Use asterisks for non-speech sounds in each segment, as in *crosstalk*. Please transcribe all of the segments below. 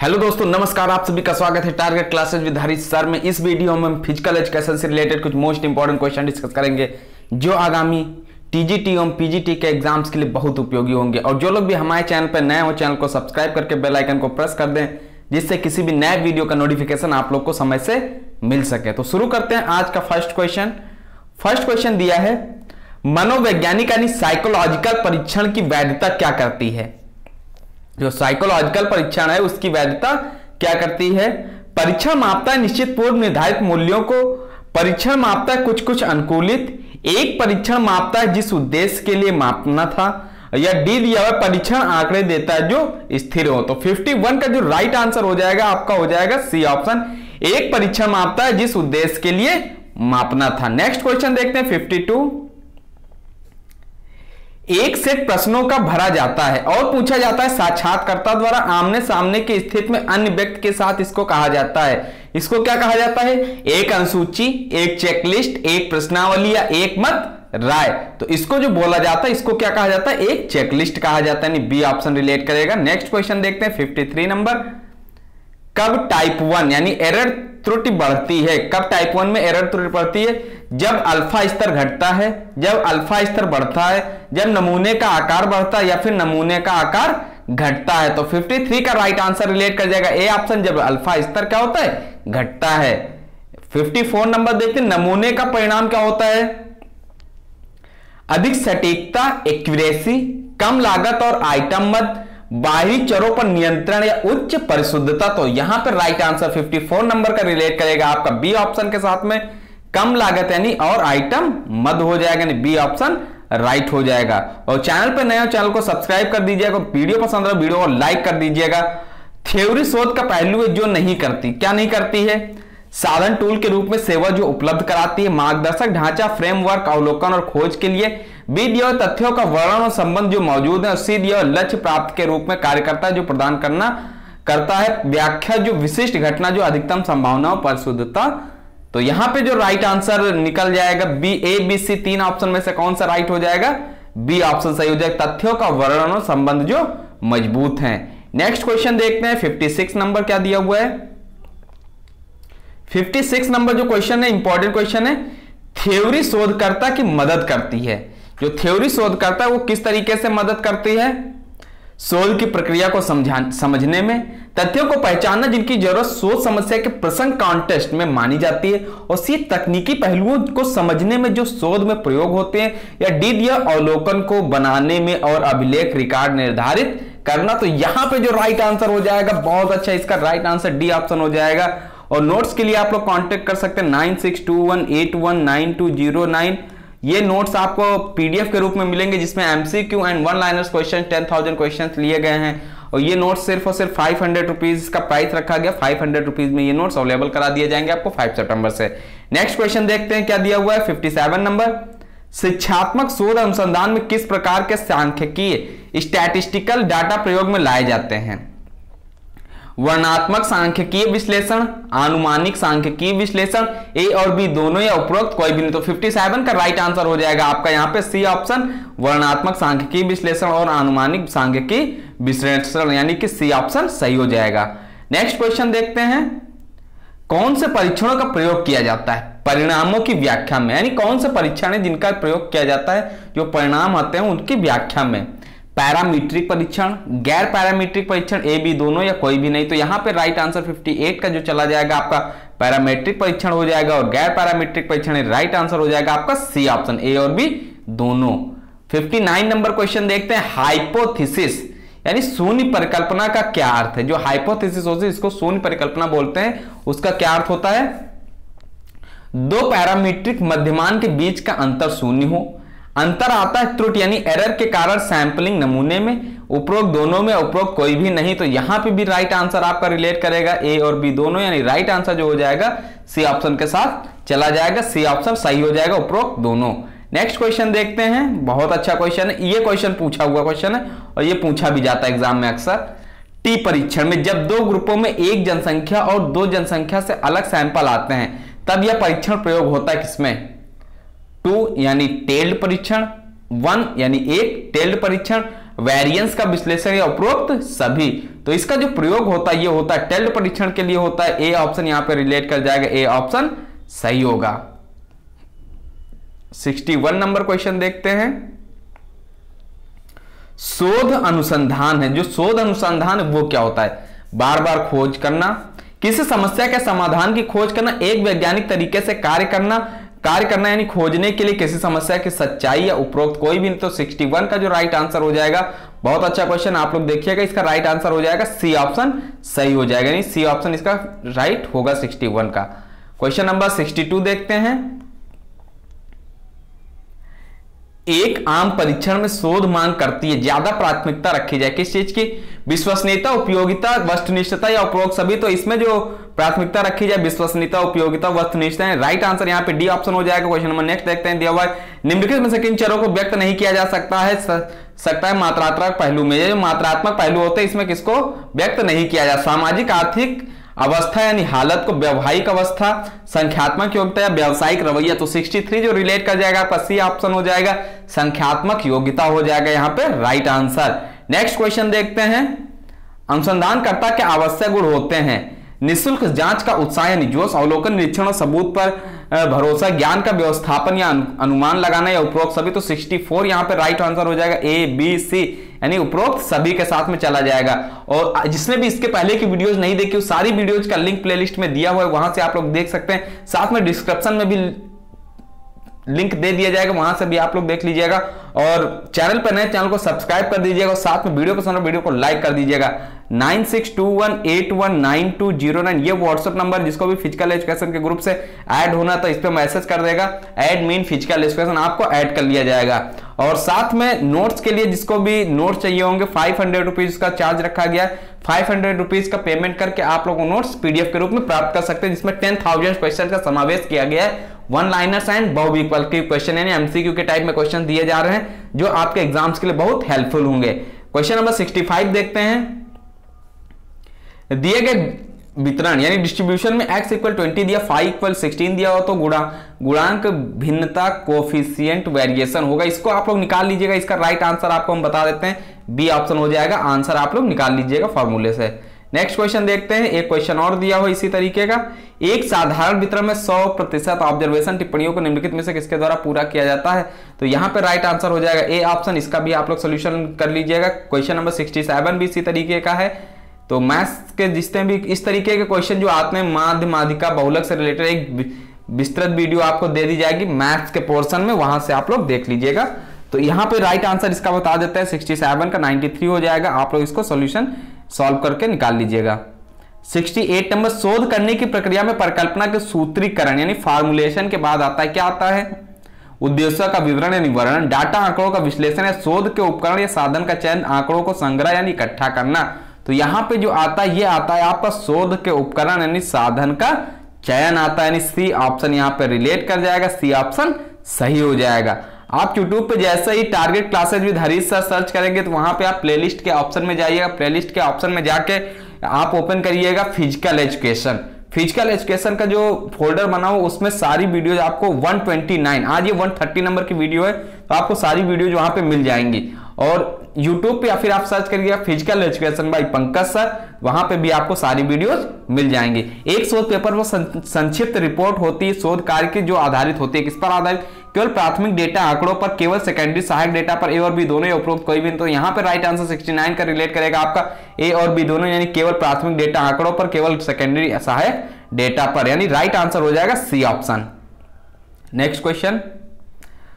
Hello दोस्तों, नमस्कार, आप सभी का स्वागत है target classes with Harish sir में। इस वीडियो में हम फ़िज़िकल एजुकेशन से रिलेटेड कुछ मोस्ट इंपॉर्टेंट क्वेश्चन डिस्कस करेंगे, जो आगामी टीजीटी एवं पीजीटी के एग्ज़ाम्स के लिए बहुत उपयोगी होंगे। और जो लोग भी हमारे चैनल पर नए हो चैनल को सब्सक्राइब करके बेल आइकन को प्रेस कर दें, जिससे किसी भी नए वीडियो का नोटिफिकेशन आप लोग को समय से मिल सके। तो शुरू करते हैं आज का फ़र्स्ट क्वेश्चन फ़र्स्ट क्वेश्चन दिया है, मनोवैज्ञानिक यानी साइकोलॉजिकल परीक्षण की वैधता क्या करती है? जो साइकोलॉजिकल परीक्षण है, उसकी वैधता क्या करती है? परीक्षण मापता निश्चित पूर्व निर्धारित मूल्यों को। परीक्षण मापता कुछ कुछ अनुकूलित। एक परीक्षण मापता जिस उद्देश्य के लिए मापना था, या डी दिया हुआ परीक्षण आंकड़े देता है जो स्थिर हो। तो 51 का जो राइट आंसर हो जाएगा, आपका हो जाएगा सी ऑप्शन एक परीक्षण मापता है जिस उद्देश्य के लिए मापना था। नेक्स्ट क्वेश्चन देखते हैं 52 एक सेट प्रश्नों का भरा जाता है और पूछा जाता है साक्षात्कारता द्वारा आमने सामने की स्थिति में अन्य व्यक्ति के साथ इसको कहा जाता है। इसको क्या कहा जाता है? एक अनुसूची, एक चेकलिस्ट एक प्रश्नावली या एक मत राय। तो इसको जो बोला जाता है, इसको क्या कहा जाता है? एक चेकलिस्ट कहा जाता है बी ऑप्शन रिलेट करेगा। नेक्स्ट क्वेश्चन देखते हैं 53 नंबर कब टाइप वन यानी एरर त्रुटि बढ़ती है? कब टाइप वन में एरर त्रुटि बढ़ती है? जब अल्फ़ा स्तर घटता है, जब अल्फ़ा स्तर बढ़ता है, जब नमूने का आकार बढ़ता है या फिर नमूने का आकार घटता है तो 53 का राइट आंसर रिलेट कर जाएगा। ए ऑप्शन जब अल्फ़ा स्तर क्या होता है? घटता है। 54 नंबर देखते नमूने का परिणाम क्या होता है? अधिक सटीकता, एक्यूरेसी, कम लागत और आइटम मत बाहरी चरों पर नियंत्रण या उच्च परिशुद्धता तो यहाँ पर राइट आंसर 54 नंबर का रिलेट करेगा आपका बी ऑप्शन के साथ में। कम लागत यानी और आइटम मद हो जाएगा यानी बी ऑप्शन राइट हो जाएगा। और चैनल पर नया चैनल को सब्सक्राइब कर दीजिएगा। वीडियो पसंद है वीडियो को लाइक कर दीजिएगा। थ्योरी शोध का पहलू है जो नहीं करती। क्या नहीं करती है? साधन टूल के रूप में सेवा जो उपलब्ध कराती है, मार्गदर्शक ढांचा फ्रेमवर्क अवलोकन और खोज के लिए बी दिया तथ्यों का वर्णन और संबंध जो मौजूद है सी दिया लक्ष्य प्राप्त के रूप में कार्य करता है जो प्रदान करना करता है, व्याख्या जो विशिष्ट घटना जो अधिकतम संभावनाओं पर शुद्धता तो यहाँ पे जो राइट आंसर निकल जाएगा बी ए बी सी तीन ऑप्शन में से कौन सा राइट हो जाएगा? बी ऑप्शन सही हो जाएगा तथ्यों का वर्णन और संबंध जो मज़बूत है। नेक्स्ट क्वेश्चन देखते हैं 56 नंबर क्या दिया हुआ है? 56 नंबर जो क्वेश्चन है इंपॉर्टेंट क्वेश्चन है थ्योरी शोधकर्ता की मदद करती है। जो थ्योरी शोधकर्ता है, वो किस तरीके से मदद करती है? शोध की प्रक्रिया को समझा, समझने में। तथ्यों को पहचानना, जिनकी ज़रूरत सोच समस्या के प्रसंग कॉन्टेस्ट में मानी जाती है। और सी, तकनीकी पहलुओं को समझने में जो शोध में प्रयोग होते हैं, या डी दिया अवलोकन को बनाने में और अभिलेख रिकॉर्ड निर्धारित करना तो यहाँ पे जो राइट आंसर हो जाएगा, बहुत अच्छा इसका राइट आंसर डी ऑप्शन हो जाएगा। और नोट्स के लिए आप लोग कांटेक्ट कर सकते हैं nine six two one eight one nine two zero nine ये नोट्स आपको पीडीएफ के रूप में मिलेंगे, जिसमें MCQ and one liners question ten thousand question लिए गए हैं। और ये नोट्स सिर्फ़ और सिर्फ़ फाइव हंड्रेड रुपीज़ का प्राइस रखा गया। फाइव हंड्रेड रुपीज़ में ये नोट्स अवेलेबल करा दिए जाएँगे आपको फाइव सितंबर से। नेक्स्ट क्वेश्चन देखते हैं, क्या दिया हुआ है? फिफ्टी सेवन नंबर शिक्षात्मक शोध अनुसंधान में किस प्रकार के सांख्यिकीय स्टैटिस्टिकल डाटा प्रयोग में लाए जाते हैं? वर्णात्मक सांख्यिकीय विश्लेषण, आनुमानिक सांख्यिकीय विश्लेषण, ए और बी दोनों या उपरोक्त, कोई भी नहीं तो 57 का राइट आंसर हो जाएगा आपका यहाँ पे सी ऑप्शन वर्णात्मक सांख्यिकीय विश्लेषण और आनुमानिक सांख्यिकीय विश्लेषण, यानी कि सी ऑप्शन सही हो जाएगा। नेक्स्ट क्वेश्चन देखते हैं। कौन से परीक्षणों का प्रयोग किया जाता है? परिणामों की व्याख्या में, यानी कौन से परीक्षण है जिनका प्रयोग किया जाता है, जो परिणाम आते हैं उनकी व्याख्या में। पैरामीट्रिक परीक्षण, गैर पैरामीट्रिक परीक्षण, ए, बी, दोनों या कोई भी नहीं तो यहाँ पे राइट आंसर 58 का जो चला जाएगा आपका, पैरामीट्रिक परीक्षण हो जाएगा और गैर पैरामीट्रिक परीक्षण राइट आंसर हो जाएगा आपका सी ऑप्शन ए और बी दोनों। 59 नंबर क्वेश्चन देखते हैं हाइपोथिसिस यानी शून्य परिकल्पना का क्या अर्थ है? जो हाइपोथिसिस होती है, इसको शून्य परिकल्पना बोलते हैं, उसका क्या अर्थ होता है? दो पैरामीट्रिक मध्यमान के बीच का अंतर शून्य हो अंतर आता है त्रुटि, यानी एरर के कारण सैंपलिंग नमूने में, उपरोक्त दोनों में, उपरोक्त कोई भी नहीं तो यहाँ पे भी राइट आंसर आपका रिलेट करेगा ए और बी दोनों, यानी राइट आंसर जो हो जाएगा सी ऑप्शन के साथ चला जाएगा सी ऑप्शन सही हो जाएगा, उपरोक्त दोनों। नेक्स्ट क्वेश्चन देखते हैं। बहुत अच्छा क्वेश्चन है। ये क्वेश्चन पूछा हुआ क्वेश्चन है, और ये पूछा भी जाता है एग्ज़ाम में अक्सर। टी परीक्षण में जब दो ग्रुपों में एक जनसंख्या और दो जनसंख्या से अलग सैंपल आते हैं, तब यह परीक्षण प्रयोग होता है किसमें? टू यानी टेल्ड परीक्षण, वन यानी एक टेल्ड परीक्षण वेरिएंस का विश्लेषण या उपरोक्त सभी। तो इसका जो प्रयोग होता है, ये होता है टेल्ड परीक्षण के लिए होता है। ए ऑप्शन यहाँ पे रिलेट कर जाएगा। ए ऑप्शन सही होगा। 61 नंबर क्वेश्चन देखते हैं। शोध अनुसंधान है। जो शोध अनुसंधान है, वो क्या होता है? बार बार खोज करना, किसी समस्या के समाधान की खोज करना, एक वैज्ञानिक तरीके से कार्य करना कार्य करना यानी खोजने के लिए किसी समस्या की सच्चाई या उपरोक्त कोई भी नहीं तो 61 का जो राइट आंसर हो जाएगा, बहुत अच्छा क्वेश्चन आप लोग देखिएगा, इसका राइट आंसर हो जाएगा सी ऑप्शन सही हो जाएगा, यानी सी ऑप्शन इसका राइट होगा 61 का। क्वेश्चन नंबर 62 देखते हैं। एक आम परीक्षण में शोध मांग करती है। ज़्यादा प्राथमिकता रखी जाए। किस चीज़ की? विश्वसनीयता, उपयोगिता, वस्तुनिष्ठता या उपरोक्त सभी। तो इसमें जो प्राथमिकता रखी जाए, विश्वसनीयता, उपयोगिता, वस्तुनिष्ठता है राइट आंसर यहाँ पे डी ऑप्शन हो जाएगा। क्वेश्चन नंबर नेक्स्ट देखते हैं। दिया हुआ निम्नलिखित में से किन चरों को व्यक्त नहीं किया जा सकता है? सकता है मात्रात्मक पहलू में। जो मात्रात्मक पहलू होते हैं, इसमें किसको व्यक्त नहीं किया जा सामाजिक, आर्थिक अवस्था यानी हालत को व्यवहारिक अवस्था, संख्यात्मक योग्यता या व्यावसायिक रवैया। तो 63 जो रिलेट कर जाएगा, आपका सी ऑप्शन हो जाएगा, संख्यात्मक योग्यता हो जाएगा यहाँ पे राइट आंसर नेक्स्ट क्वेश्चन देखते हैं। अनुसंधानकर्ता के आवश्यक गुण होते हैं। निःशुल्क जाँच का उत्साह यानी जोश, अवलोकन, निरीक्षण और सबूत पर भरोसा, ज्ञान का व्यवस्थापन या अनुमान लगाना या उपरोक्त सभी तो 64 यहाँ पे राइट आंसर हो जाएगा ए बी सी यानी उपरोक्त सभी के साथ में चला जाएगा। और जिसने भी इसके पहले की वीडियोज़ नहीं देखी सारी वीडियोज़ का लिंक प्लेलिस्ट में दिया हुआ है, वहाँ से आप लोग देख सकते हैं। साथ में डिस्क्रिप्शन में भी लिंक दे दिया जाएगा, वहाँ से भी आप लोग देख लीजिएगा। और चैनल पर नए, चैनल को सब्सक्राइब कर दीजिएगा और साथ में वीडियो पसंद वीडियो को लाइक कर दीजिएगा। Nine six two one eight one nine two zero nine, ये व्हाट्सएप नंबर जिसको भी फ़िज़िकल एजुकेशन के ग्रुप से ऐड होना तो इस पर मैसेज कर देगा। एड मीन फ़िज़िकल एजुकेशन आपको ऐड कर लिया जाएगा। और साथ में नोट्स के लिए जिसको भी नोट चाहिए होंगे फाइव हंड्रेड रुपीज़ का चार्ज रखा गया है। फाइव हंड्रेड रुपीज़ का पेमेंट करके आप लोग नोट्स पीडीएफ के रूप में प्राप्त कर सकते हैं, जिसमें टेन थाउज़ेंड क्वेश्चन का समावेश किया गया है। वन लाइनर्स एंड बहुविकल्प के क्वेश्चन यानी एमसीक्यू के टाइप में क्वेश्चन दिए जा रहे हैं, जो आपके एग्ज़ाम्स के लिए बहुत हेल्पफुल होंगे। क्वेश्चन नंबर 65 देखते हैं। दिए गए वितरण यानी डिस्ट्रीब्यूशन में x इक्वल ट्वेंटी दिया फाइव इक्वल सिक्सटीन दिया हो तो गुणा, गुणांक भिन्नता कोफिशियंट वेरिएशन होगा। इसको आप लोग निकाल लीजिएगा, इसका राइट आंसर आपको हम बता देते हैं। बी ऑप्शन हो जाएगा आंसर आप लोग निकाल लीजिएगा फॉर्मूले से। नेक्स्ट क्वेश्चन देखते हैं। एक क्वेश्चन और दिया हो इसी तरीके का। एक साधारण वितरण में 100 प्रतिशत ऑब्जर्वेशन टिप्पणियों को निम्नलिखित में से किसके द्वारा पूरा किया जाता है? तो यहाँ पे राइट आंसर हो जाएगा। ए ऑप्शन इसका भी आप लोग सोल्यूशन कर लीजिएगा। क्वेश्चन नंबर 67 भी इसी तरीके का है। तो मैथ्स के जितने भी इस तरीके के क्वेश्चन जो आते हैं माध्य, माधिका, बहुलक से रिलेटेड एक विस्तृत वीडियो आपको दे दी जाएगी। मैथ्स के पोर्सन में वहाँ से आप लोग देख लीजिएगा। तो यहाँ पे राइट आंसर इसका बता देता है। 67 का 93 हो जाएगा। आप लोग इसको सॉल्यूशन सॉल्व करके निकाल लीजिएगा। 68 नंबर शोध करने की प्रक्रिया में परिकल्पना के सूत्रीकरण, यानी फार्मुलेशन के बाद आता है, क्या आता है? उद्देश्य का विवरण यानी वर्णन, डाटा आंकड़ों का विश्लेषण या शोध के उपकरण या साधन का चयन, आंकड़ों को संग्रह यानी इकट्ठा करना। तो यहाँ पे जो आता है, ये आता है आपका शोध के उपकरण यानी साधन का चयन आता है, यानी सी ऑप्शन यहाँ पे रिलेट कर जाएगा सी ऑप्शन सही हो जाएगा। आप यूट्यूब पे जैसे ही target classes with Harish sir search करेंगे तो वहाँ पे आप प्लेलिस्ट के ऑप्शन में जाइएगा। प्लेलिस्ट के ऑप्शन में जाके आप ओपन करिएगा फ़िज़िकल एजुकेशन फ़िज़िकल एजुकेशन का जो फोल्डर बना हो उसमें सारी वीडियो आपको 129 आज ये 130 नंबर की वीडियो है तो आपको सारी वीडियो वहाँ पे मिल जाएँगी। और यूट्यूब पे या फिर आप सर्च करिएगा physical education by Pankaj sir वहाँ पे भी आपको सारी वीडियोस मिल जाएँगी। एक शोध पेपर वो संक्षिप्त रिपोर्ट होती है शोध कार्य की जो आधारित होती है, किस पर आधारित? केवल प्राथमिक डेटा आंकड़ों पर, केवल सेकेंडरी सहायक डेटा पर ए और बी दोनों उपरोक्त, कोई भी तो यहाँ पर राइट आंसर 69 का रिलेट करेगा आपका। ए और बी दोनों, यानी केवल प्राथमिक डेटा आंकड़ों पर, केवल सेकेंडरी सहायक डेटा पर, यानी राइट आंसर हो जाएगा सी ऑप्शन नेक्स्ट क्वेश्चन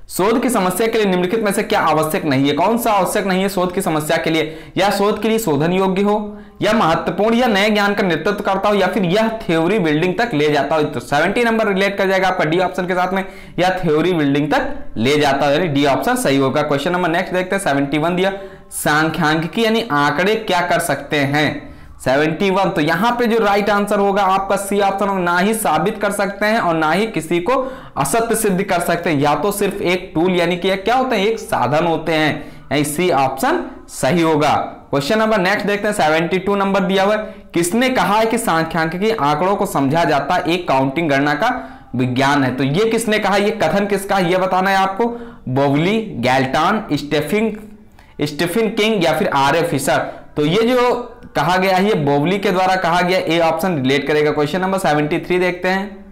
शोध की समस्या के लिए निम्नलिखित में से क्या आवश्यक नहीं है? कौन सा आवश्यक नहीं है शोध की समस्या के लिए? या शोध के लिए शोधन योग्य हो? या महत्वपूर्ण या नए ज्ञान का नेतृत्व करता हो? या फिर यह थ्योरी बिल्डिंग तक ले जाता हो? तो 70 नंबर रिलेट कर जाएगा आपका डी ऑप्शन के साथ में। या थ्योरी बिल्डिंग तक ले जाता है? यानी डी ऑप्शन सही होगा। क्वेश्चन नंबर नेक्स्ट देखते हैं। सेवेंटी दिया। सांख्यांकिकी यानी आंकड़े क्या कर सकते हैं? 71 तो यहाँ पे जो राइट आंसर होगा, आपका सी ऑप्शन ना ही साबित कर सकते हैं और ना ही किसी को असत्य सिद्ध कर सकते हैं। या तो सिर्फ़ एक टूल यानी कि क्या होते हैं? एक साधन होते हैं। यानी सी ऑप्शन सही होगा। क्वेश्चन नंबर नेक्स्ट देखते हैं। 72 नंबर दिया हुआ है। किसने कहा है कि सांख्यांकिकी आंकड़ों को समझा जाता है? एक काउंटिंग गणना का विज्ञान है। तो ये किसने कहा? ये कथन किसका ये बताना है आपको। बोवली, गैल्टान स्टेफिंग स्टीफन किंग या फिर आर ए फिशर। तो ये जो कहा गया है ये बोबली के द्वारा कहा गया ए ऑप्शन रिलेट करेगा। क्वेश्चन नंबर 73 देखते हैं।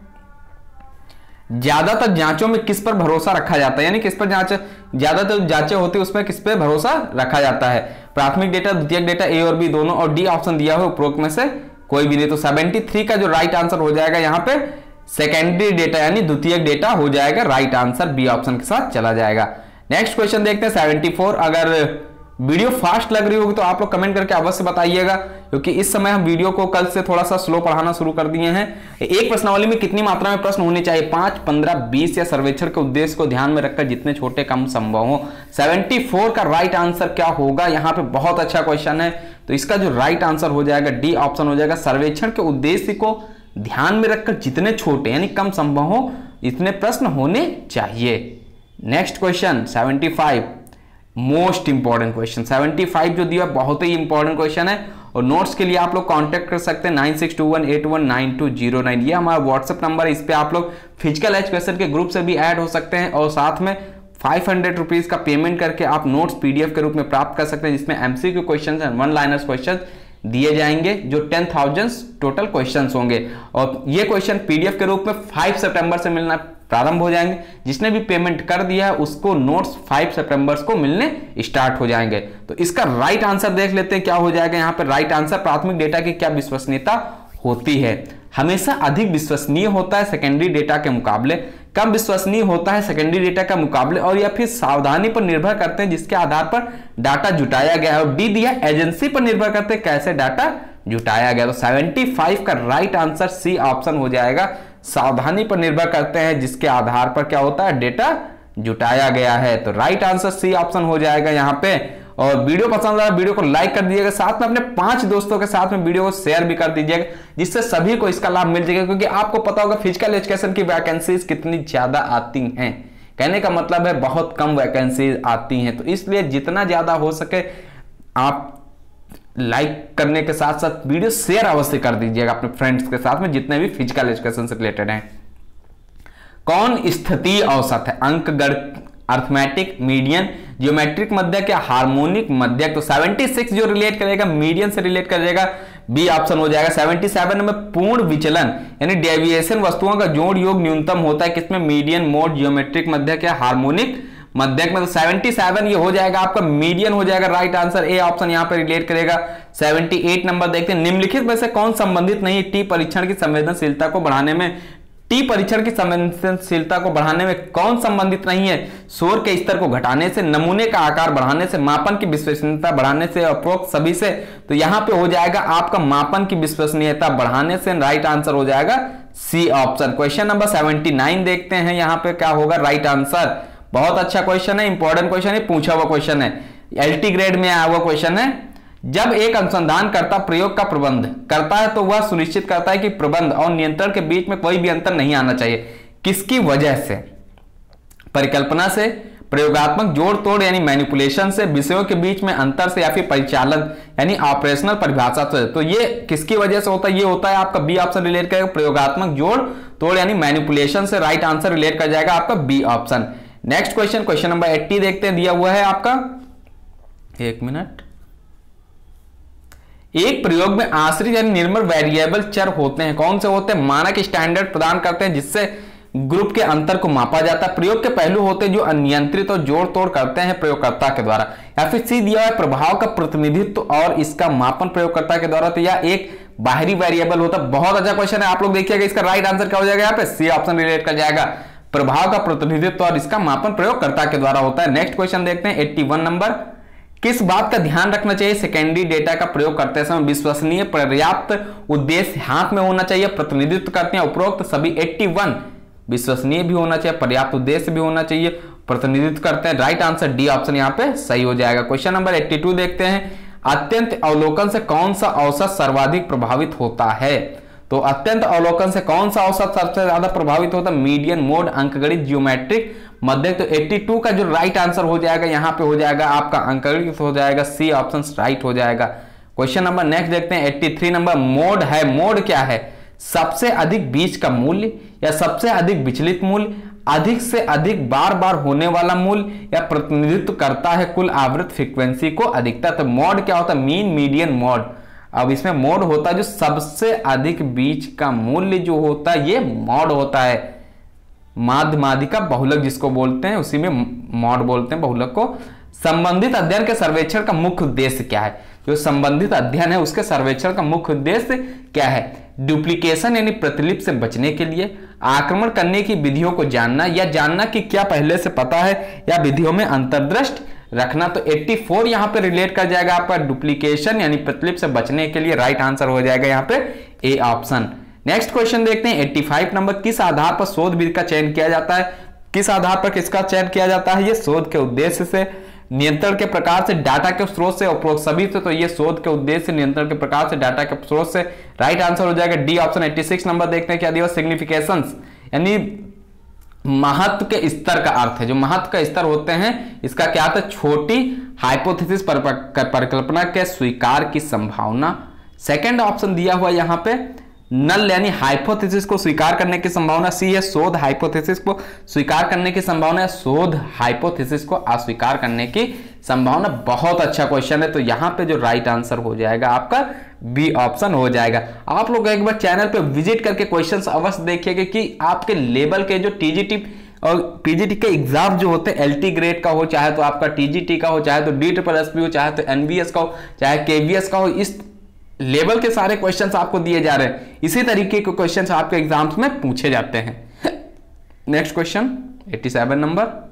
ज़्यादातर जांचों में किस पर भरोसा रखा जाता है? यानी किस पर जाँच, ज़्यादातर जांचें होती है, उसमें किस पर भरोसा रखा जाता है? प्राथमिक डेटा द्वितीय डेटा ए और बी दोनों और डी ऑप्शन दिया हुआ उपरोक्त में से कोई भी नहीं। तो 73 का जो राइट आंसर हो जाएगा यहाँ पे सेकेंडरी डेटा यानी द्वितीय डेटा हो जाएगा राइट आंसर बी ऑप्शन के साथ चला जाएगा। नेक्स्ट क्वेश्चन देखते हैं 74 अगर वीडियो फास्ट लग रही होगी तो आप लोग कमेंट करके अवश्य बताइएगा, क्योंकि इस समय हम वीडियो को कल से थोड़ा सा स्लो पढ़ाना शुरू कर दिए हैं। एक प्रश्नावली में कितनी मात्रा में प्रश्न होने चाहिए? पाँच, पंद्रह, बीस या सर्वेक्षण के उद्देश्य को ध्यान में रखकर जितने छोटे कम संभव हो। 74 का राइट आंसर क्या होगा? यहाँ पे बहुत अच्छा क्वेश्चन है। तो इसका जो राइट आंसर हो जाएगा डी ऑप्शन हो जाएगा। सर्वेक्षण के उद्देश्य को ध्यान में रखकर जितने छोटे, यानी कम संभव हो, इतने प्रश्न होने चाहिए। Next question 75 most important question. 75 जो दिया, बहुत ही इंपॉर्टेंट क्वेश्चन है। और नोट्स के लिए आप लोग कांटेक्ट कर सकते हैं nine six two one eight one nine two zero nine. ये हमारा व्हाट्सएप नंबर है, इस पर आप लोग फ़िज़िकल एजुकेशन के ग्रुप से भी ऐड हो सकते हैं। और साथ में फाइव हंड्रेड रुपीज़ का पेमेंट करके आप नोट्स पीडीएफ के रूप में प्राप्त कर सकते हैं, जिसमें एमसीक्यू क्वेश्चन है वन लाइनर्स क्वेश्चन दिए जाएँगे, जो टेन थाउज़ेंड टोटल क्वेश्चन होंगे। और ये क्वेश्चन पीडीएफ के रूप में फाइव सितंबर से मिलना प्रारंभ हो जाएँगे। जिसने भी पेमेंट कर दिया है, उसको नोट्स 5 सितंबर को मिलने स्टार्ट हो जाएँगे। तो इसका राइट आंसर देख लेते हैं क्या हो जाएगा। यहाँ पर राइट आंसर प्राथमिक डेटा की क्या विश्वसनीयता होती है। हमेशा अधिक विश्वसनीय होता है सेकेंडरी डेटा के मुकाबले। कम विश्वसनीय होता है सेकेंडरी डेटा के मुकाबले और या फिर सावधानी पर निर्भर करते हैं, जिसके आधार पर डाटा जुटाया गया है। और डी दिया एजेंसी पर निर्भर करते हैं, कैसे डाटा जुटाया गया। तो 75 का राइट आंसर सी ऑप्शन हो जाएगा। सावधानी पर निर्भर करते हैं, जिसके आधार पर क्या होता है डेटा जुटाया गया है। तो राइट आंसर सी ऑप्शन हो जाएगा यहाँ पे। और वीडियो पसंद आया, वीडियो को लाइक कर दीजिएगा। साथ में अपने पाँच दोस्तों के साथ में वीडियो को शेयर भी कर दीजिएगा, जिससे सभी को इसका लाभ मिल जाएगा, क्योंकि आपको पता होगा फ़िज़िकल एजुकेशन की वैकेंसीज कितनी ज़्यादा आती हैं। कहने का मतलब है बहुत कम वैकेंसीज आती हैं। तो इसलिए जितना ज़्यादा हो सके, आप लाइक करने के साथ साथ वीडियो शेयर अवश्य कर दीजिएगा अपने फ्रेंड्स के साथ में, जितने भी फ़िज़िकल एजुकेशन से रिलेटेड हैं। कौन स्थिति औसत है? अंक गण अर्थमेटिक मीडियन जियोमेट्रिक मध्यक या हार्मोनिक मध्यक तो 76 जो रिलेट करेगा मीडियन से रिलेट करेगा बी ऑप्शन हो जाएगा। 77 में पूर्ण विचलन, यानी डेविएशन वस्तुओं का जोड़ योग न्यूनतम होता है। किसमें? मीडियन मोड जियोमेट्रिक मध्यक या हार्मोनिक मध्यक में तो 77 ये हो जाएगा, आपका मीडियन हो जाएगा राइट आंसर ए ऑप्शन यहाँ पर रिलेट करेगा। 78 नंबर देखते हैं। निम्नलिखित में से कौन संबंधित नहीं टी परीक्षण की संवेदनशीलता को बढ़ाने में। टी परीक्षण की संवेदनशीलता को बढ़ाने में कौन संबंधित नहीं है? शोर के स्तर को घटाने से, नमूने का आकार बढ़ाने से, मापन की विश्वसनीयता बढ़ाने से उपरोक्त सभी से। तो यहाँ पे हो जाएगा आपका मापन की विश्वसनीयता बढ़ाने से राइट आंसर हो जाएगा सी ऑप्शन क्वेश्चन नंबर 79 देखते हैं। यहाँ पे क्या होगा? राइट आंसर बहुत अच्छा क्वेश्चन है इंपॉर्टेंट क्वेश्चन है, पूछा हुआ क्वेश्चन है। एलटी ग्रेड में आया हुआ क्वेश्चन है। जब एक अनुसंधान करता प्रयोग का प्रबंध करता है तो वह सुनिश्चित करता है कि प्रबंध और नियंत्रण के बीच में कोई भी अंतर नहीं आना चाहिए। किसकी वजह से? परिकल्पना से, प्रयोगात्मक जोड़ तोड़ यानी मैनिपुलेशन से, विषयों के बीच में अंतर से, या फिर परिचालन यानी ऑपरेशनल परिभाषा से। तो ये किसकी वजह से होता है? ये होता है आपका बी ऑप्शन रिलेट करेगा, प्रयोगात्मक जोड़ तोड़ यानी मैनिपुलेशन से राइट आंसर रिलेट कर जाएगा आपका B option next question question number eighty देखते हैं, दिया हुआ है आपका। एक मिनट। एक प्रयोग में आश्रित यानी निर्मल वेरिएबल चर होते हैं। कौन से होते हैं? मानक स्टैंडर्ड प्रदान करते हैं, जिससे ग्रुप के अंतर को मापा जाता है। प्रयोग के पहलू होते हैं जो अनियंत्रित और जोड़ तोड़ करते हैं प्रयोगकर्ता के द्वारा। या फिर सी दिया हुआ प्रभाव का प्रतिनिधित्व और इसका मापन प्रयोगकर्ता के द्वारा। तो यह एक बाहरी वेरिएबल होता है। बहुत अच्छा क्वेश्चन है। आप लोग देखिएगा, इसका राइट आंसर क्या हो जाएगा यहाँ पे? सी ऑप्शन रिलेट कर जाएगा। प्रभाव का प्रतिनिधित्व और इसका मापन प्रयोगकर्ता के द्वारा होता है। नेक्स्ट क्वेश्चन देखते हैं। 81 नंबर किस बात का ध्यान रखना चाहिए? सेकेंडरी डेटा का प्रयोग करते समय विश्वसनीय पर्याप्त उद्देश्य हाथ में होना चाहिए, प्रतिनिधित्व करते हैं। उपरोक्त सभी 81 विश्वसनीय भी होना चाहिए, पर्याप्त उद्देश्य भी होना चाहिए, प्रतिनिधित्व करते हैं। राइट आंसर डी ऑप्शन यहाँ पे सही हो जाएगा। क्वेश्चन नंबर 82 देखते हैं। अत्यंत अवलोकन से कौन सा औसत सर्वाधिक प्रभावित होता है? तो अत्यंत अवलोकन से कौन सा औसत सबसे ज़्यादा प्रभावित होता है? मीडियन मोड, अंकगणित, जियोमेट्रिक। मध्य तो 82 का जो राइट आंसर हो जाएगा, यहाँ पे हो जाएगा आपका अंकगणित हो जाएगा सी ऑप्शन राइट हो जाएगा। क्वेश्चन नंबर नेक्स्ट देखते हैं 83 नंबर मोड है। मोड क्या है? सबसे अधिक बीच का मूल्य या सबसे अधिक विचलित मूल्य? अधिक से अधिक बार बार होने वाला मूल्य या प्रतिनिधित्व करता है कुल आवृत फ्रीक्वेंसी को अधिकता? तो मॉड क्या होता है? Mean median mode. अब इसमें मोड होता है जो सबसे अधिक बीच का मूल्य जो होता है, ये मॉड होता है। माध्य माधिका बहुलक जिसको बोलते हैं, उसी में, मॉड बोलते हैं बहुलक को। संबंधित अध्ययन के सर्वेक्षण का मुख्य उद्देश्य क्या है? जो संबंधित अध्ययन है, उसके सर्वेक्षण का मुख्य उद्देश्य क्या है? डुप्लीकेशन यानी प्रतिलिप से बचने के लिए, आक्रमण करने की विधियों को जानना, या जानना कि क्या पहले से पता है, या विधियों में अंतर्दृष्ट रखना तो 84 फोर यहाँ पे रिलेट कर जाएगा आपका डुप्लीकेशन यानी प्रतिलिप से बचने के लिए राइट आंसर हो जाएगा यहाँ पे ए ऑप्शन नेक्स्ट क्वेश्चन देखते हैं 85 नंबर किस आधार पर शोध विधि का चयन किया जाता है? किस आधार पर किसका चयन किया जाता है? ये शोध के उद्देश्य से, नियंत्रण के प्रकार से डाटा के स्रोत से उपरोक्त सभी से तो ये शोध के उद्देश्य नियंत्रण के प्रकार से डाटा के स्रोत से राइट आंसर हो जाएगा डी ऑप्शन 86 नंबर देखते हैं क्या दिया सिग्निफिकेशन यानी महत्व के स्तर का अर्थ है। जो महत्व का स्तर होते हैं, इसका क्या था छोटी हाइपोथेसिस परिकल्पना के स्वीकार की संभावना। सेकेंड ऑप्शन दिया हुआ यहाँ पे नल यानी हाइपोथेसिस को स्वीकार करने की संभावना। सी है शोध हाइपोथेसिस को स्वीकार करने की संभावना। है शोध हाइपोथेसिस को अस्वीकार करने की संभावना। बहुत अच्छा क्वेश्चन है। तो यहाँ पे जो राइट आंसर हो जाएगा आपका बी ऑप्शन हो जाएगा। आप लोग एक बार चैनल पे विज़िट करके क्वेश्चंस अवश्य देखिएगा कि आपके लेवल के जो टीजीटी, और पीजीटी के एग्ज़ाम जो होते हैं, एलटी ग्रेड का हो, चाहे तो आपका टीजीटी का हो, चाहे तो डी ट्रिपल एस हो, चाहे तो एनबीएस का हो, चाहे केवीएस का हो, इस लेवल के सारे क्वेश्चंस आपको दिए जा रहे हैं। इसी तरीके के क्वेश्चंस आपके एग्ज़ाम्स में पूछे जाते हैं। *laughs* Next question 87 number.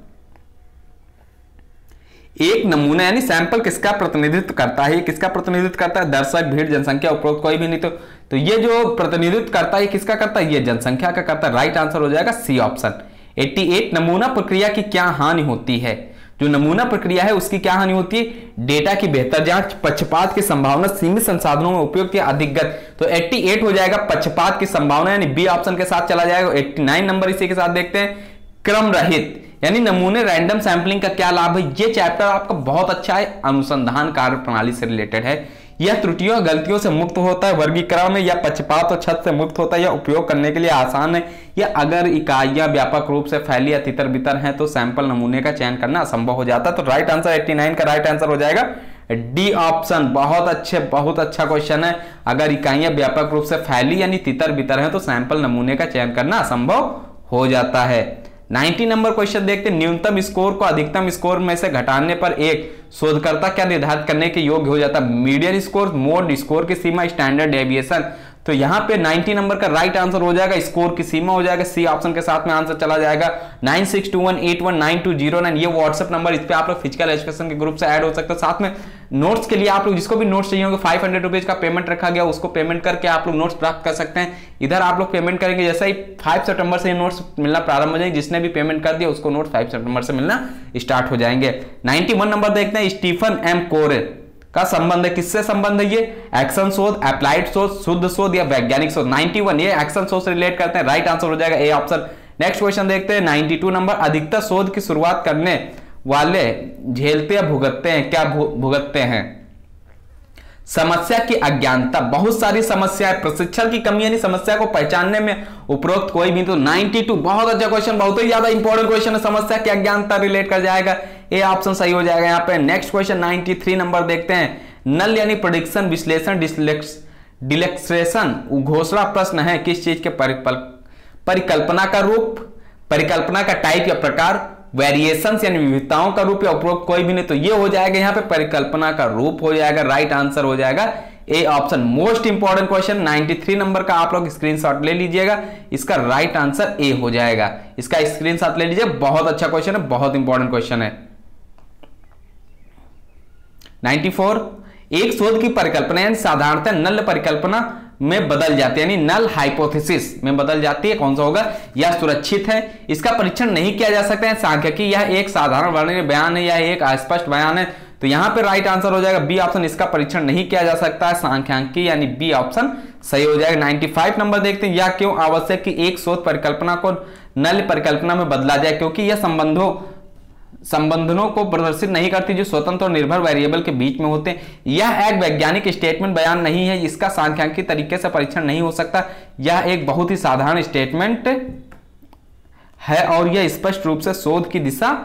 एक नमूना यानी सैंपल किसका प्रतिनिधित्व करता है किसका प्रतिनिधित्व करता है? दर्शक, भीड़, जनसंख्या उपरोक्त कोई भी नहीं तो तो ये जो प्रतिनिधित्व करता है किसका करता है? ये जनसंख्या का करता है। राइट आंसर हो जाएगा सी ऑप्शन 88 नमूना प्रक्रिया की क्या हानि होती है? जो नमूना प्रक्रिया है, उसकी क्या हानि होती है? डेटा की बेहतर जाँच, पक्षपात की संभावना, सीमित संसाधनों में उपयोग या अधिकगत। तो 88 हो जाएगा पक्षपात की संभावना, यानी बी ऑप्शन के साथ चला जाएगा। 89 नंबर इसी के साथ देखते हैं। क्रम रहित। यानी नमूने रैंडम सैंपलिंग का क्या लाभ है? ये चैप्टर आपका बहुत अच्छा है, अनुसंधान कार्य प्रणाली से रिलेटेड है। यह त्रुटियों, गलतियों से मुक्त होता है, वर्गीकरण में या पक्षपात और छत से मुक्त होता है, या उपयोग करने के लिए आसान है, या अगर इकाइयाँ व्यापक रूप से फैली या तितर बितर हैं तो सैंपल नमूने का चयन करना असंभव हो जाता है। तो राइट आंसर 89 का राइट आंसर हो जाएगा। डी ऑप्शन बहुत अच्छे, बहुत अच्छा क्वेश्चन है। अगर इकाइयाँ व्यापक रूप से फैली यानी तितर बितर है तो सैंपल नमूने का चयन करना असंभव हो जाता है। 90 नंबर क्वेश्चन देखते न्यूनतम स्कोर को अधिकतम स्कोर में से घटाने पर एक शोधकर्ता क्या निर्धारित करने के योग्य हो जाता? है मीडियन स्कोर, मोड स्कोर की सीमा, स्टैंडर्ड डेविएशन। तो यहाँ पे 90 नंबर का राइट आंसर हो जाएगा स्कोर की सीमा हो जाएगा सी ऑप्शन के साथ में आंसर चला जाएगा। Nine six two one eight one nine two zero nine ये व्हाट्सएप नंबर इस पे आप लोग फ़िज़िकल एजुकेशन के ग्रुप से ऐड हो सकते हो। साथ में नोट्स के लिए आप लोग, जिसको भी नोट्स चाहिए होंगे फाइव हंड्रेड रुपीज़ का पेमेंट रखा गया, उसको पेमेंट करके आप लोग नोट्स प्राप्त कर सकते हैं। इधर आप लोग पेमेंट करेंगे, जैसे ही फाइव सितंबर से नोट्स मिलना प्रारंभ हो जाएँगे, जिसने भी पेमेंट कर दिया, उसको नोट्स फाइव सितंबर से मिलना स्टार्ट हो जाएँगे। नाइनटी नंबर देखते हैं स्टीफन एम कोरे का संबंध है? किससे संबंध है ये? एक्शन शोध अप्लाइड शोध शुद्ध शोध या वैज्ञानिक शोध 91 ये एक्शन शोध से रिलेट करते हैं। राइट आंसर हो जाएगा ए ऑप्शन नेक्स्ट क्वेश्चन देखते हैं। 92 नंबर अधिकतर शोध की शुरुआत करने वाले झेलते या भुगतते हैं? क्या भुगतते हैं? समस्या की अज्ञानता। बहुत सारी समस्या प्रशिक्षण की कमी यानी समस्या को पहचानने में उपरोक्त कोई भी तो 92 बहुत अच्छा क्वेश्चन बहुत ही ज़्यादा इंपॉर्टेंट क्वेश्चन है। समस्या की अज्ञानता रिलेट कर जाएगा। ए ऑप्शन सही हो जाएगा। यहाँ पे नेक्स्ट क्वेश्चन 93 नंबर देखते हैं। नल यानी प्रोडिक्शन विश्लेषण डिलेक्ट्रेशन घोषणा प्रश्न है। किस चीज़ के परिकल्पना का रूप, परिकल्पना का टाइप या प्रकार। वेरिएशन यानी विविधताओं का रूप या उपरोक्त कोई भी नहीं तो ये हो जाएगा यहाँ पे परिकल्पना का रूप हो जाएगा राइट आंसर हो जाएगा। A option most important question 93 number का आप लोग स्क्रीनशॉट ले लीजिएगा, इसका राइट आंसर ए हो जाएगा। इसका स्क्रीनशॉट ले लीजिए, बहुत अच्छा क्वेश्चन है, बहुत इंपॉर्टेंट क्वेश्चन है। 94 एक शोध की परिकल्पना यानी साधारणतः नल परिकल्पना में बदल जाती है, यानी नल हाइपोथेसिस में बदल जाती है, कौन सा होगा? यह सुरक्षित है। इसका परीक्षण नहीं किया जा सकता है सांख्यिकी, यह एक साधारण वर्णनीय बयान है या एक अस्पष्ट बयान है। तो यहाँ पे राइट आंसर हो जाएगा बी ऑप्शन इसका परीक्षण नहीं किया जा सकता है सांख्यिकी, यानी बी ऑप्शन सही हो जाएगा। 95 नंबर देखते हैं, यह क्यों आवश्यक कि एक शोध परिकल्पना को नल परिकल्पना में बदला जाए, क्योंकि यह संबंधों संबंधनों को प्रदर्शित नहीं करती, जो स्वतंत्र और निर्भर वेरिएबल के बीच में होते हैं। यह एक वैज्ञानिक स्टेटमेंट बयान नहीं है, इसका सांख्यिकी तरीके से परीक्षण नहीं हो सकता। यह एक बहुत ही साधारण स्टेटमेंट है और यह स्पष्ट रूप से शोध की दिशा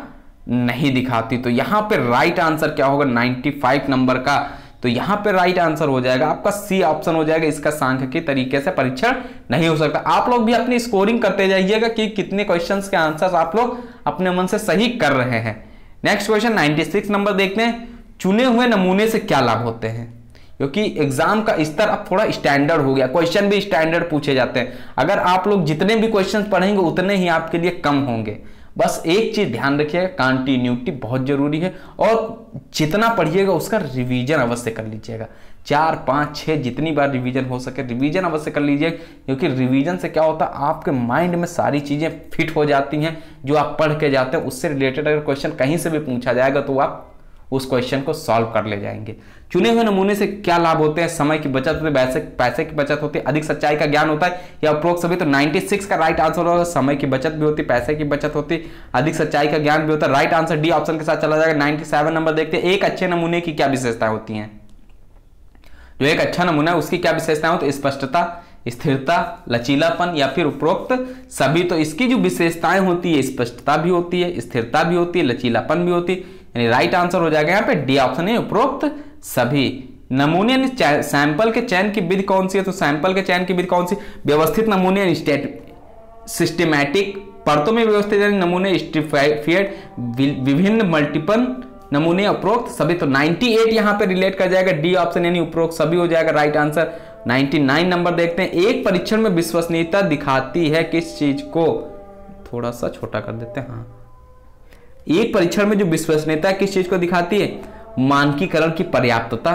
नहीं दिखाती। तो यहाँ पर राइट आंसर क्या होगा? 95 नंबर का। तो यहाँ पे राइट आंसर हो जाएगा, आपका सी ऑप्शन हो जाएगा, इसका सांख्यिकी तरीके से परीक्षण नहीं हो सकता। आप लोग भी अपनी स्कोरिंग करते जाइएगा कि कितने क्वेश्चंस के आंसर्स आप लोग अपने मन से सही कर रहे हैं। नेक्स्ट क्वेश्चन 96 नंबर देखते हैं। चुने हुए नमूने से क्या लाभ होते हैं? क्योंकि एग्ज़ाम का स्तर अब थोड़ा स्टैंडर्ड हो गया। क्वेश्चन भी स्टैंडर्ड पूछे जाते हैं। अगर आप लोग जितने भी क्वेश्चन पढ़ेंगे, उतने ही आपके लिए कम होंगे। बस एक चीज़ ध्यान रखिएगा कंटिन्यूटी बहुत ज़रूरी है। और जितना पढ़िएगा, उसका रिवीजन अवश्य कर लीजिएगा। चार, पाँच छः जितनी बार रिवीजन हो सके रिवीजन अवश्य कर लीजिए, क्योंकि रिवीजन से क्या होता है, आपके माइंड में सारी चीज़ें फिट हो जाती हैं, जो आप पढ़ के जाते हैं, उससे रिलेटेड अगर क्वेश्चन कहीं से भी पूछा जाएगा तो आप उस क्वेश्चन को सॉल्व कर ले जाएँगे। चुने हुए नमूने से क्या लाभ होते हैं? समय की बचत होती है, पैसे की बचत होती है, अधिक सच्चाई का ज्ञान होता है, या उपरोक्त सभी तो 96 का राइट आंसर होगा समय की बचत भी होती है, पैसे की बचत होती है, अधिक सच्चाई का ज्ञान भी होता है राइट आंसर डी ऑप्शन के साथ चला जाएगा नाइनटी नंबर देखते हैं, एक अच्छे नमूने की क्या विशेषताएँ होती हैं? जो एक अच्छा नमूना है, उसकी क्या विशेषताएँ होती है स्पष्टता, स्थिरता, लचीलापन या फिर उपरोक्त, सभी तो इसकी जो विशेषताएँ होती है, स्पष्टता भी होती है, स्थिरता भी होती है, लचीलापन भी होती है। यानी राइट आंसर हो जाएगा यहाँ पे डी ऑप्शन है उपरोक्त, सभी। नमूने यानी सैंपल के चयन की विधि कौन सी है? तो सैंपल के चयन की विधि कौन सी? व्यवस्थित नमूने सिस्टमैटिक परतों में व्यवस्थित नमूने विभिन्न मल्टीपल नमूने उपरोक्त सभी तो 98 एट यहाँ पे रिलेट कर जाएगा। डी ऑप्शन यानी उपरोक्त सभी हो जाएगा, राइट आंसर। 99 नंबर देखते हैं। एक परीक्षण में विश्वसनीयता दिखाती है किस चीज़ को? थोड़ा सा छोटा कर देते हैं हाँ। एक परीक्षण में जो विश्वसनीयता किस चीज़ को दिखाती है? मानकीकरण की पर्याप्तता,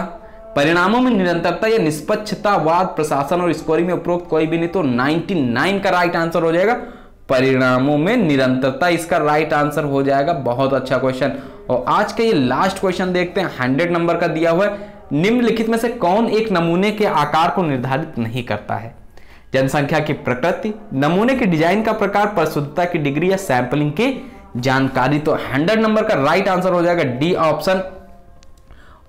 परिणामों में निरंतरता या निष्पक्षता वाद प्रशासन और स्कोरिंग में उपरोक्त कोई भी नहीं तो 99 का राइट आंसर हो जाएगा। परिणामों में निरंतरता, इसका राइट आंसर हो जाएगा। बहुत अच्छा क्वेश्चन और आज का ये लास्ट क्वेश्चन देखते हैं। हंड्रेड नंबर का दिया हुआ है। निम्नलिखित में से कौन एक नमूने के आकार को निर्धारित नहीं करता है? जनसंख्या की प्रकृति, नमूने के डिज़ाइन का प्रकार परिशुद्धता की डिग्री या सैंपलिंग की जानकारी। तो हंड्रेड नंबर का राइट आंसर हो जाएगा डी ऑप्शन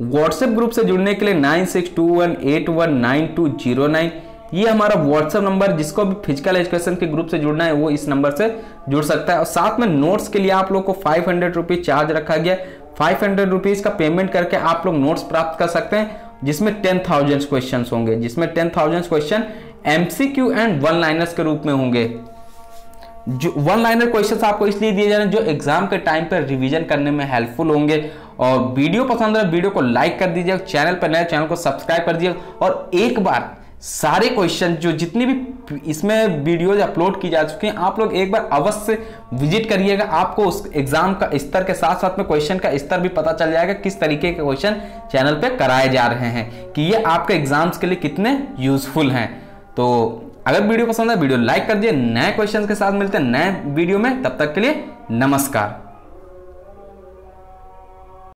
व्हाट्सएप ग्रुप से जुड़ने के लिए nine six two one eight one nine two zero nine ये हमारा व्हाट्सएप नंबर जिसको भी फ़िज़िकल एजुकेशन के ग्रुप से जुड़ना है, वो इस नंबर से जुड़ सकता है। और साथ में नोट्स के लिए आप लोग को फाइव हंड्रेड रुपीज़ चार्ज रखा गया फाइव हंड्रेड का पेमेंट करके आप लोग नोट्स प्राप्त कर सकते हैं, जिसमें टेन थाउज़ेंड क्वेश्चन होंगे, जिसमें ten thousand question MCQ and one liners के रूप में होंगे। जो वन लाइनर क्वेश्चन आपको इसलिए दिए जा रहे हैं, जो एग्ज़ाम के टाइम पर रिवीजन करने में हेल्पफुल होंगे। और वीडियो पसंद है वीडियो को लाइक कर दीजिए चैनल पर नए चैनल को सब्सक्राइब कर दीजिए। और एक बार सारे क्वेश्चन जो जितनी भी इसमें वीडियोज़ अपलोड की जा चुकी हैं, आप लोग एक बार अवश्य विज़िट करिएगा। आपको उस एग्ज़ाम का स्तर के साथ साथ में क्वेश्चन का स्तर भी पता चल जाएगा किस तरीके के क्वेश्चन चैनल पे कराए जा रहे हैं कि ये आपके एग्ज़ाम्स के लिए कितने यूजफुल हैं। तो अगर वीडियो पसंद है, वीडियो लाइक कर दिए नए क्वेश्चन के साथ मिलते हैं नए वीडियो में। तब तक के लिए नमस्कार।